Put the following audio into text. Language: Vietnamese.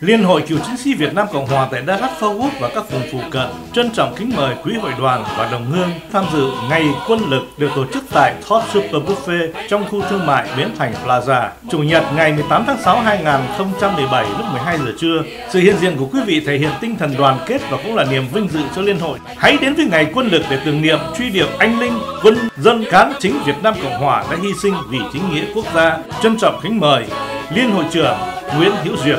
Liên hội cựu chiến sĩ Việt Nam Cộng Hòa tại Đa Lắk Phao Quốc và các vùng phụ cận trân trọng kính mời quý hội đoàn và đồng hương tham dự ngày quân lực được tổ chức tại Top Super Buffet trong khu thương mại Bến Thành Plaza. Chủ nhật ngày 18 tháng 6 2017 lúc 12 giờ trưa, sự hiện diện của quý vị thể hiện tinh thần đoàn kết và cũng là niềm vinh dự cho Liên hội. Hãy đến với ngày quân lực để tưởng niệm truy điệu anh linh quân dân cán chính Việt Nam Cộng Hòa đã hy sinh vì chính nghĩa quốc gia. Trân trọng kính mời Liên hội trưởng Nguyễn Hữu Duyệt